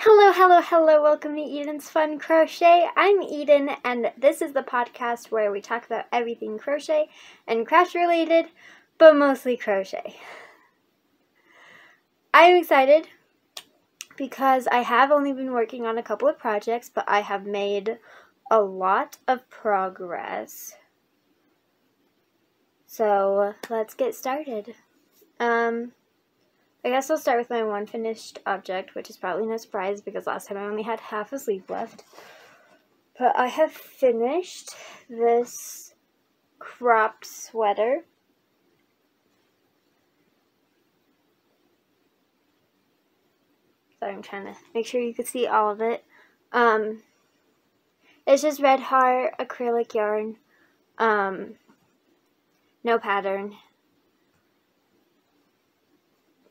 Hello, hello, hello. Welcome to Eden's Fun Crochet. I'm Eden, and this is the podcast where we talk about everything crochet and craft related, but mostly crochet. I'm excited because I have only been working on a couple of projects, but I have made a lot of progress. So let's get started. Um, I guess I'll start with my one finished object, which is probably no surprise because last time I only had half a sleeve left. But I have finished this cropped sweater. Sorry, I'm trying to make sure you can see all of it. Um, it's just red heart acrylic yarn. Um, no pattern.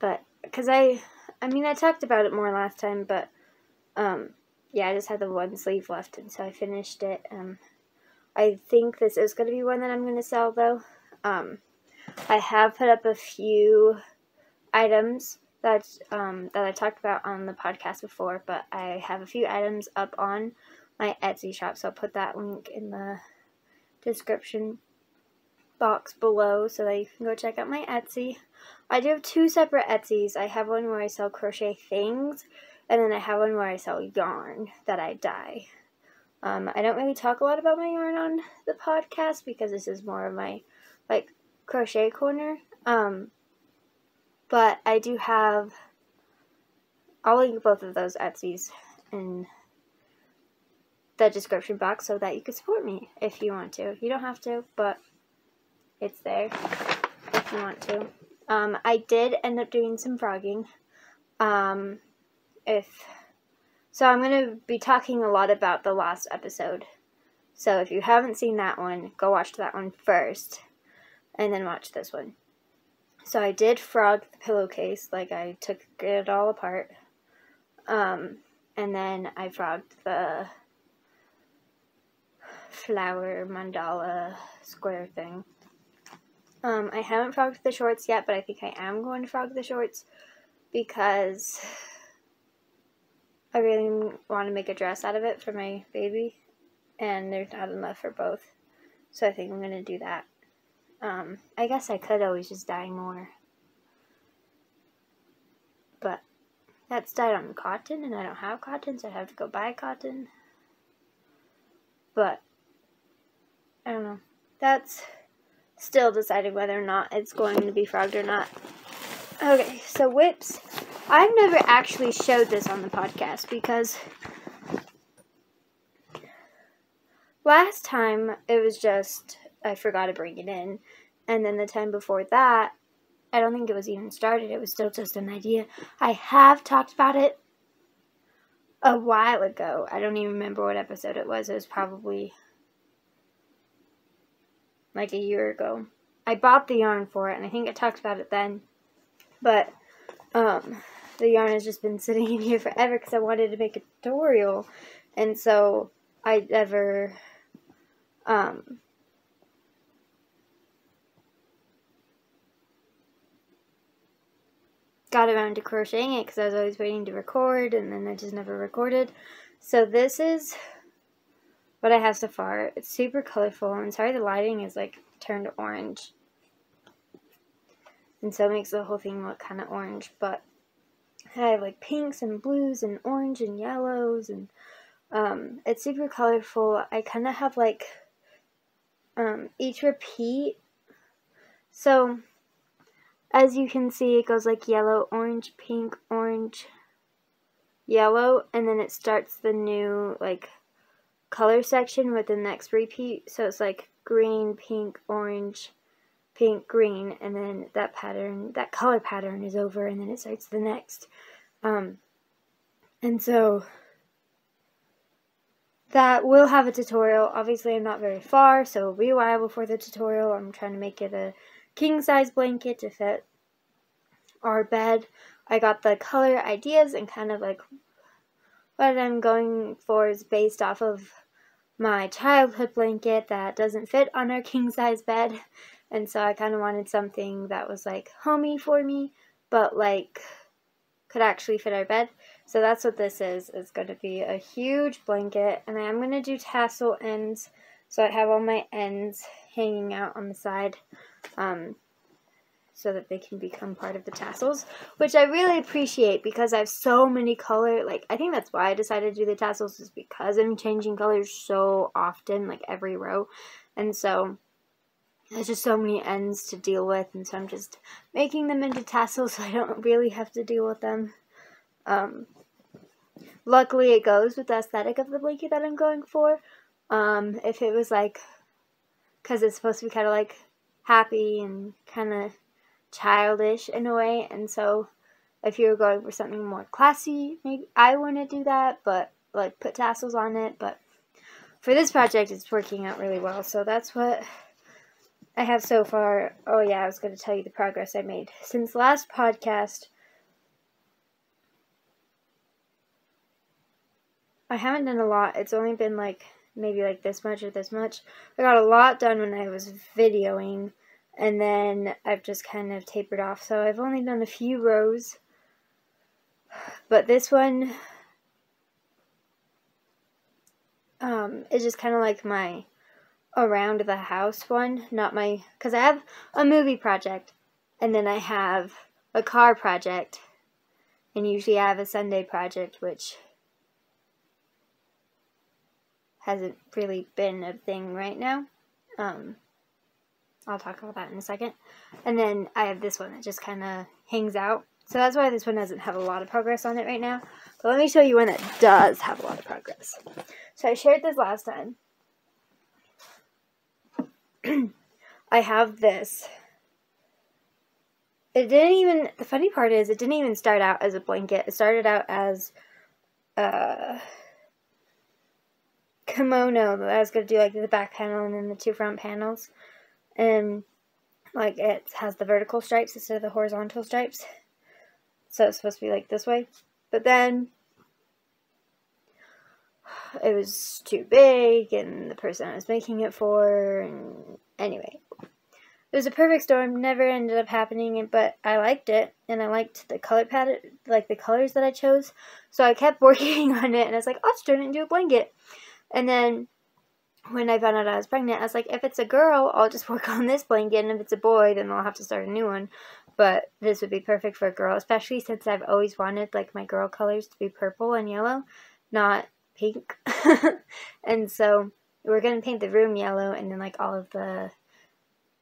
But because I, I mean, I talked about it more last time, but um, yeah, I just had the one sleeve left, and so I finished it. Um, I think this is going to be one that I'm going to sell, though. Um, I have put up a few items that um, that I talked about on the podcast before, but I have a few items up on my Etsy shop, so I'll put that link in the description box below so that you can go check out my Etsy. I do have two separate Etsys. I have one where I sell crochet things, and then I have one where I sell yarn that I dye. Um, I don't really talk a lot about my yarn on the podcast because this is more of my like crochet corner. Um, but I do have. I'll link both of those Etsy's in the description box so that you can support me if you want to. You don't have to, but it's there if you want to. Um, I did end up doing some frogging. Um, if so, I'm going to be talking a lot about the last episode. So if you haven't seen that one, go watch that one first, and then watch this one. So I did frog the pillowcase, like I took it all apart. Um, and then I frogged the flower mandala square thing. Um, I haven't frogged the shorts yet, but I think I am going to frog the shorts because I really want to make a dress out of it for my baby, and there's not enough for both. So I think I'm going to do that. Um, I guess I could always just dye more. But that's dyed on cotton, and I don't have cotton, so I have to go buy cotton. But, I don't know. That's still deciding whether or not it's going to be frogged or not. Okay, so WIPs. I've never actually showed this on the podcast because last time it was just I forgot to bring it in. And then the time before that, I don't think it was even started. It was still just an idea. I have talked about it a while ago. I don't even remember what episode it was. It was probably like a year ago. I bought the yarn for it, and I think I talked about it then. But um, the yarn has just been sitting in here forever because I wanted to make a tutorial, and so I never um, got around to crocheting it because I was always waiting to record, and then I just never recorded. So this is what I have so far. It's super colorful. I'm sorry the lighting is like turned orange. And so it makes the whole thing look kind of orange. But I have like pinks and blues and orange and yellows. And um, it's super colorful. I kind of have like um, each repeat. So as you can see, it goes like yellow, orange, pink, orange, yellow. And then it starts the new like color section with the next repeat. So it's like green, pink, orange, pink, green, and then that pattern, that color pattern is over, and then it starts the next. Um, and so that will have a tutorial. Obviously, I'm not very far, so it'll be a while before the tutorial. I'm trying to make it a king size blanket to fit our bed. I got the color ideas and kind of like what I'm going for is based off of my childhood blanket that doesn't fit on our king size bed. And so I kind of wanted something that was like homey for me, but like could actually fit our bed. So that's what this is. It's going to be a huge blanket, and I am going to do tassel ends, so I have all my ends hanging out on the side. Um, so that they can become part of the tassels, which I really appreciate because I have so many color. Like I think that's why I decided to do the tassels is because I'm changing colors so often, like every row, and so there's just so many ends to deal with, and so I'm just making them into tassels so I don't really have to deal with them. Um, luckily, it goes with the aesthetic of the blanket that I'm going for. Um, if it was like, because it's supposed to be kind of like happy and kind of childish in a way, and so if you were going for something more classy, maybe I wouldn't do that, but like put tassels on it. But for this project, it's working out really well, so that's what I have so far. Oh, yeah, I was going to tell you the progress I made since last podcast. I haven't done a lot. It's only been like maybe like this much or this much. I got a lot done when I was videoing and then I've just kind of tapered off. So I've only done a few rows, but this one um, is just kind of like my around the house one, not my, because I have a movie project, and then I have a car project, and usually I have a Sunday project, which hasn't really been a thing right now. Um, I'll talk about that in a second. And then I have this one that just kind of hangs out. So that's why this one doesn't have a lot of progress on it right now. But let me show you one that does have a lot of progress. So I shared this last time. I have this. It didn't even, the funny part is, it didn't even start out as a blanket. It started out as a kimono that I was going to do like the back panel and then the two front panels and like it has the vertical stripes instead of the horizontal stripes. So it's supposed to be like this way. But then it was too big and the person I was making it for and anyway. It was a perfect storm, never ended up happening, but I liked it and I liked the color pattern, like the colors that I chose. So I kept working on it and I was like, I'll just turn it into a blanket. And then when I found out I was pregnant, I was like, if it's a girl, I'll just work on this blanket, and if it's a boy, then I'll have to start a new one. But this would be perfect for a girl, especially since I've always wanted like my girl colors to be purple and yellow, not pink. and so we're gonna paint the room yellow, and then like all of the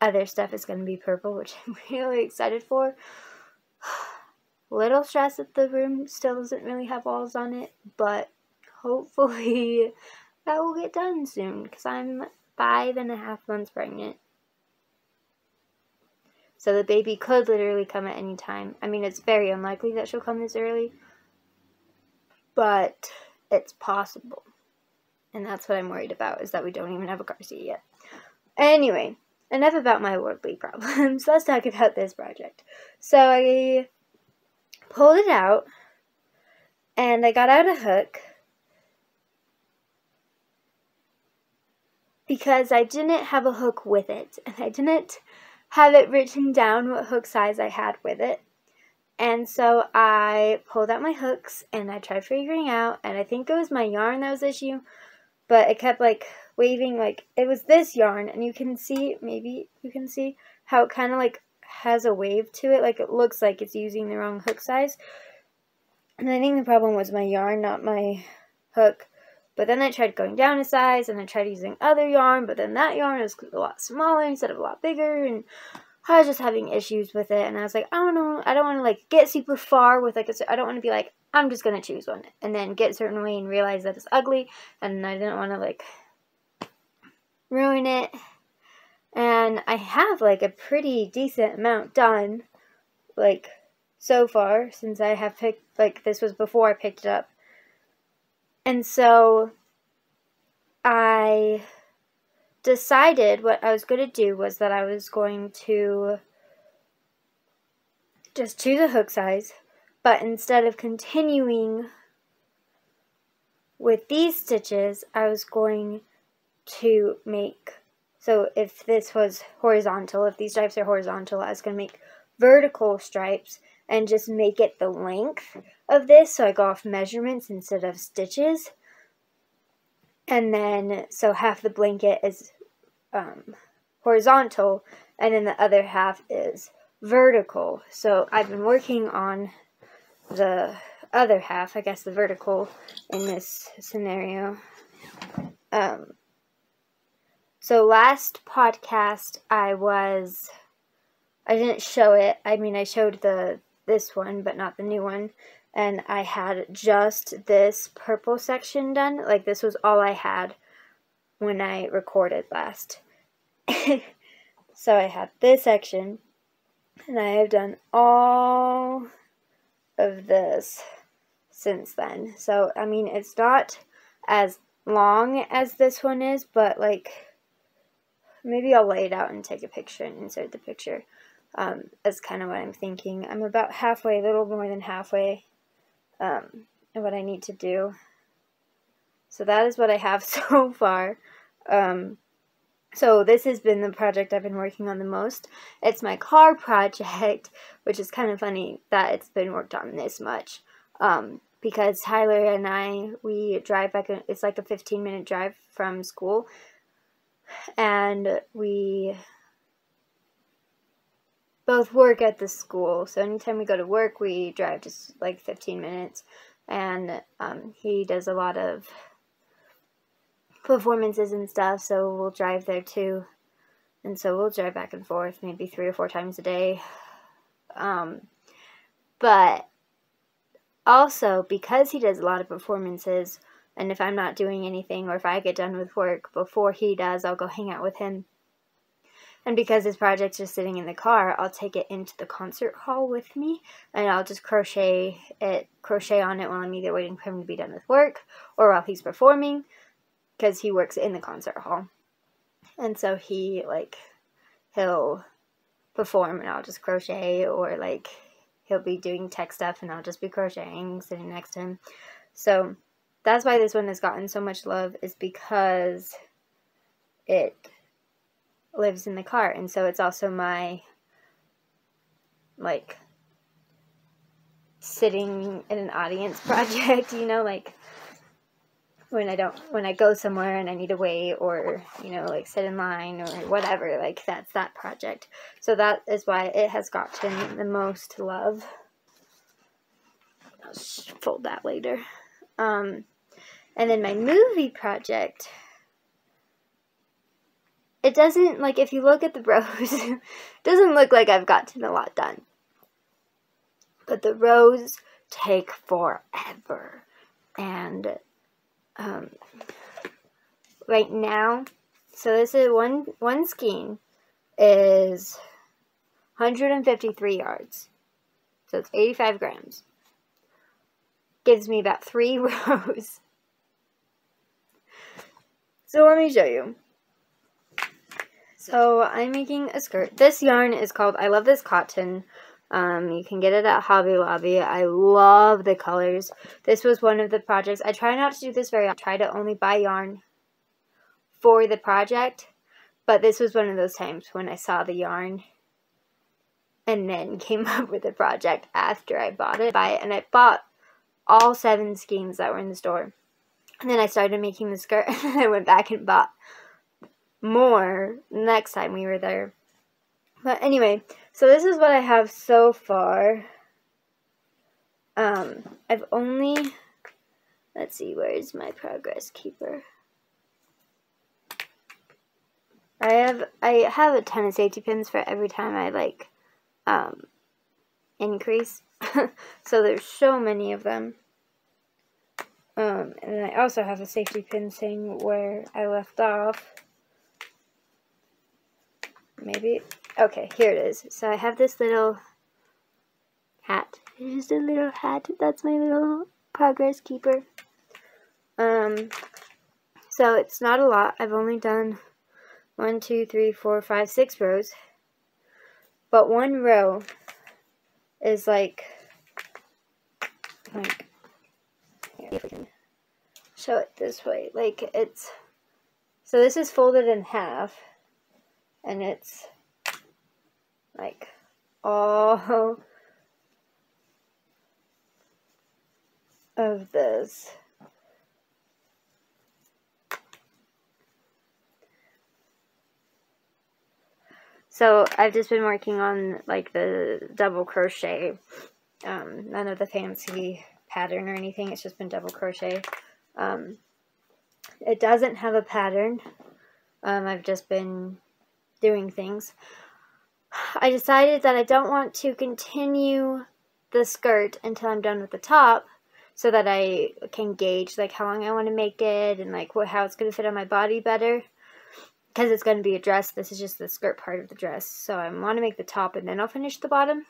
other stuff is gonna be purple, which I'm really excited for. Little stressed that the room still doesn't really have walls on it, but hopefully that will get done soon because I'm five and a half months pregnant. So the baby could literally come at any time. I mean, it's very unlikely that she'll come this early, but it's possible. And that's what I'm worried about, is that we don't even have a car seat yet. Anyway, enough about my worldly problems. Let's talk about this project. So I pulled it out, and I got out a hook, because I didn't have a hook with it and I didn't have it written down what hook size I had with it. And so I pulled out my hooks and I tried figuring out and I think it was my yarn that was the issue, but it kept like waving like it was this yarn and you can see maybe you can see how it kind of like has a wave to it like it looks like it's using the wrong hook size. And I think the problem was my yarn, not my hook. But then I tried going down a size and I tried using other yarn, but then that yarn was a lot smaller instead of a lot bigger and I was just having issues with it and I was like, I don't know, I don't want to like get super far with like I don't want to be like I'm just going to choose one and then get a certain way and realize that it's ugly and I didn't want to like ruin it. And I have like a pretty decent amount done like so far since I have picked like this was before I picked it up and so I decided what I was going to do was that I was going to just choose a hook size, but instead of continuing with these stitches, I was going to make, so if this was horizontal, if these stripes are horizontal, I was going to make vertical stripes and just make it the length of this so I go off measurements instead of stitches. And then, so half the blanket is um, horizontal and then the other half is vertical. So I've been working on the other half, I guess the vertical in this scenario. Um, so last podcast I was I didn't show it. I mean I showed the this one but not the new one and I had just this purple section done. Like this was all I had when I recorded last. so I had this section and I have done all of this since then. So, I mean, it's not as long as this one is, but like, maybe I'll lay it out and take a picture and insert the picture. Um, that's kind of what I'm thinking. I'm about halfway, a little more than halfway, um, what I need to do. So that is what I have so far. Um, so this has been the project I've been working on the most. It's my car project, which is kind of funny that it's been worked on this much. Um, because Tyler and I, we drive back, it's like a 15 minute drive from school. And we both work at the school. So anytime we go to work, we drive just like 15 minutes. And um, he does a lot of performances and stuff, so we'll drive there too. And so we'll drive back and forth maybe three or four times a day. Um, but also, because he does a lot of performances, and if I'm not doing anything or if I get done with work before he does, I'll go hang out with him. And because his project's just sitting in the car, I'll take it into the concert hall with me and I'll just crochet it, crochet on it while I'm either waiting for him to be done with work or while he's performing because he works in the concert hall. And so he, like, he'll perform and I'll just crochet, or like, he'll be doing tech stuff and I'll just be crocheting sitting next to him. So that's why this one has gotten so much love, is because it lives in the car. And so it's also my, like, sitting in an audience project, you know, like when I don't when I go somewhere and I need to wait or you know like sit in line or whatever like that's that project so that is why it has gotten the most love I'll fold that later um, and then my movie project it doesn't like if you look at the rows it doesn't look like I've gotten a lot done but the rows take forever and um, right now. So this is one one skein is 153 yards. So it's 85 grams. Gives me about three rows. So let me show you. So I'm making a skirt. This yarn is called I Love This Cotton. Um, you can get it at Hobby Lobby. I love the colors. This was one of the projects. I try not to do this very often. I try to only buy yarn for the project. But this was one of those times when I saw the yarn and then came up with the project after I bought it. Buy it and I bought all seven skeins that were in the store. And then I started making the skirt and then I went back and bought more next time we were there. But anyway, so this is what I have so far. Um, I've only, let's see, where is my progress keeper? I have, I have a ton of safety pins for every time I, like, um, increase. so there's so many of them. Um, and I also have a safety pin saying where I left off. Maybe Okay, here it is. So I have this little hat. Just a little hat. That's my little progress keeper. Um, so it's not a lot. I've only done one, two, three, four, five, six rows. But one row is like, like, here, if we can show it this way. Like it's, so this is folded in half, and it's like all of this. So I've just been working on like the double crochet, um, none of the fancy pattern or anything. It's just been double crochet. Um, it doesn't have a pattern. Um, I've just been doing things. I decided that I don't want to continue the skirt until I'm done with the top so that I can gauge like how long I want to make it and like what, how it's going to fit on my body better because it's going to be a dress. This is just the skirt part of the dress. So I want to make the top and then I'll finish the bottom.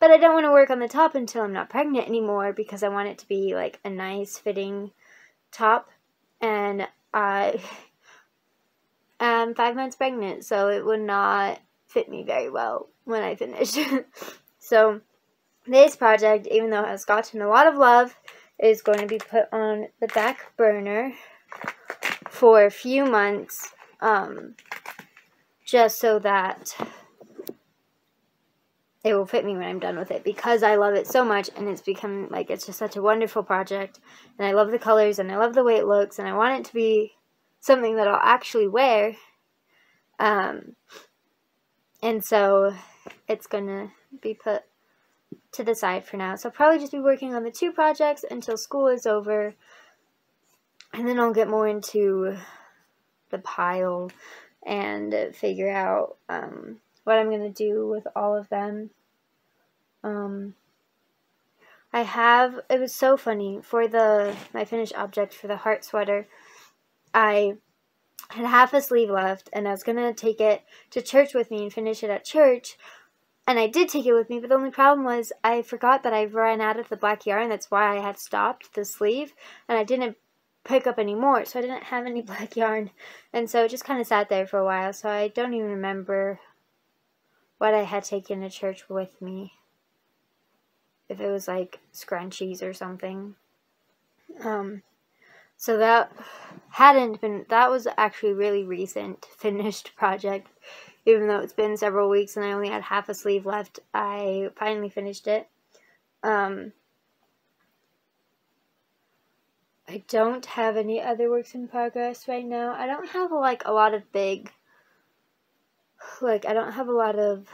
But I don't want to work on the top until I'm not pregnant anymore because I want it to be like a nice fitting top. And I am five months pregnant, so it would not fit me very well when I finish. so this project, even though it has gotten a lot of love, is going to be put on the back burner for a few months um, just so that it will fit me when I'm done with it because I love it so much and it's become like it's just such a wonderful project and I love the colors and I love the way it looks and I want it to be something that I'll actually wear um, and so it's gonna be put to the side for now so I'll probably just be working on the two projects until school is over and then I'll get more into the pile and figure out um, what I'm going to do with all of them. Um, I have, it was so funny, for the, my finished object for the heart sweater, I had half a sleeve left and I was going to take it to church with me and finish it at church. And I did take it with me, but the only problem was I forgot that I ran out of the black yarn. That's why I had stopped the sleeve. And I didn't pick up any more, so I didn't have any black yarn. And so it just kind of sat there for a while, so I don't even remember what I had taken to church with me. If it was like scrunchies or something. Um, so that hadn't been, that was actually really recent finished project. Even though it's been several weeks and I only had half a sleeve left, I finally finished it. Um, I don't have any other works in progress right now. I don't have like a lot of big like I don't have a lot of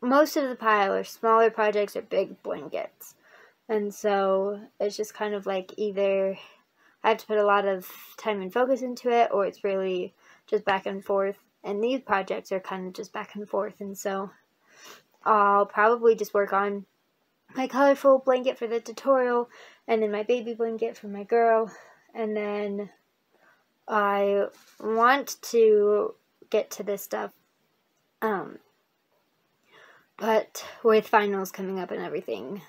most of the pile are smaller projects or big blankets. And so it's just kind of like either I have to put a lot of time and focus into it or it's really just back and forth. And these projects are kind of just back and forth. And so I'll probably just work on my colorful blanket for the tutorial, and then my baby blanket for my girl, and then I want to get to this stuff, um, but with finals coming up and everything,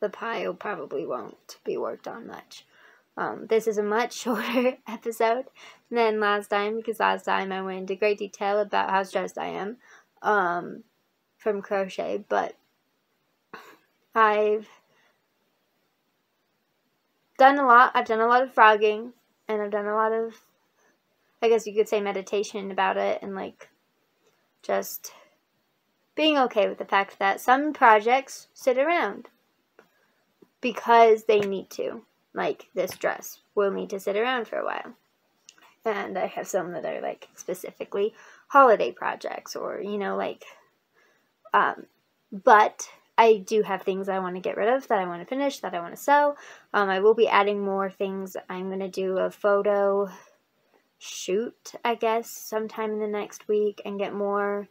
the pile probably won't be worked on much. Um, this is a much shorter episode than last time because last time I went into great detail about how stressed I am um, from crochet, but I've done a lot. I've done a lot of frogging, and I've done a lot of, I guess you could say, meditation about it, and like just being okay with the fact that some projects sit around because they need to. Like this dress will need to sit around for a while. And I have some that are like specifically holiday projects or, you know, like, um, but I do have things I want to get rid of that I want to finish, that I want to sell. Um, I will be adding more things. I'm going to do a photo shoot, I guess, sometime in the next week and get more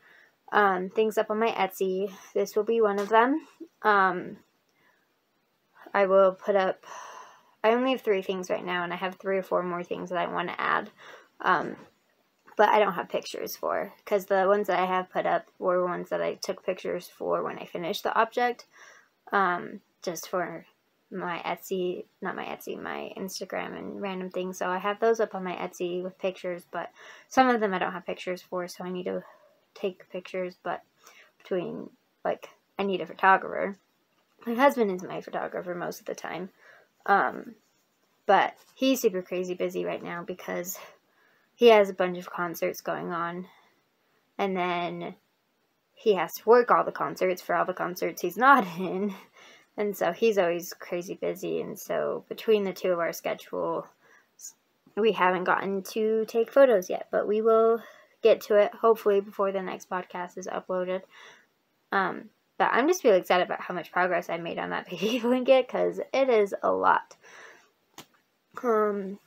um, things up on my Etsy. This will be one of them. Um, I will put up, I only have three things right now, and I have three or four more things that I want to add. Um, but I don't have pictures for because the ones that I have put up were ones that I took pictures for when I finished the object, um, just for my Etsy, not my Etsy, my Instagram and random things. So I have those up on my Etsy with pictures, but some of them I don't have pictures for, so I need to take pictures. But between like I need a photographer. My husband is my photographer most of the time. Um, but he's super crazy busy right now because he has a bunch of concerts going on. And then he has to work all the concerts for all the concerts he's not in. And so he's always crazy busy. And so between the two of our schedule, we haven't gotten to take photos yet, but we will get to it hopefully before the next podcast is uploaded. Um, but I'm just really excited about how much progress I made on that baby blanket because it is a lot. Um,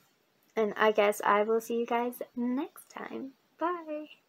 and I guess I will see you guys next time. Bye.